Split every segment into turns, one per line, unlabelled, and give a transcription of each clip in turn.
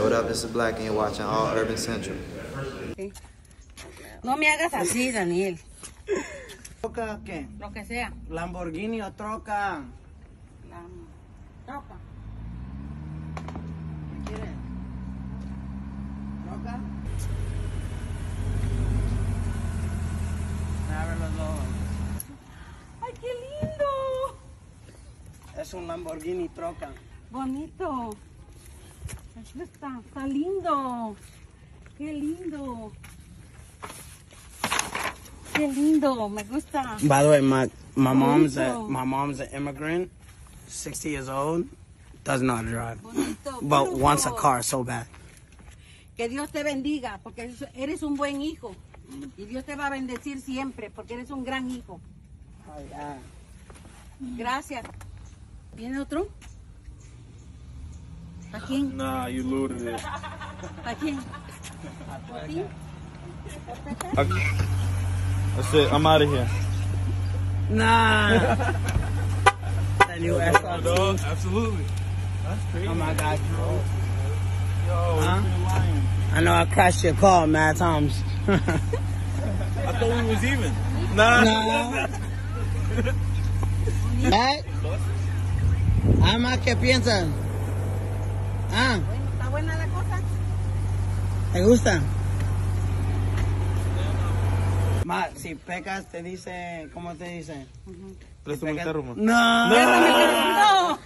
Yo, what up? This is Black and you're watching All Urban Central.
No me hagas así, Daniel.
¿Troca qué?
Lo que sea.
¿Lamborghini o troca?
La tropa.
¿Qué quieres? ¿Troca? Abre los ojos.
¡Ay, qué lindo!
Es un Lamborghini troca.
Bonito. Está, está lindo. Qué lindo. Qué lindo, me gusta.
By the way, my my mom's a,
Bonito.
my mom's an immigrant, 60 years old, doesn't know how to drive,
Bonito.
but
beautiful.
wants a car so bad.
Que Dios te bendiga, porque eres- eres un buen hijo. Y Dios te va a bendecir siempre, porque eres un gran hijo.
Oh, yeah.
Gracias. ¿Viene otro? ¿A quién?
Nah, you looted it.
¿A quién? ¿A ti?
That's it. I'm out of here.
Nah. the new SRT.
Dog, absolutely. That's crazy.
Oh my God. Bro.
Yo,
Huh?
you've lying.
I know I crashed your car mad times.
I thought we was even. Nah.
No. ¿Eh? Ama, ¿qué piensas? Ah.
Bueno, ¿Está buena la cosa?
¿Te gusta? Ma, si pecas te dice, ¿cómo te dice? Uh -huh.
Préstame el carro, ma.
No.
No. no.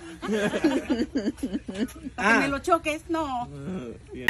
Para
ah.
que me lo choques, no. Ah, bien.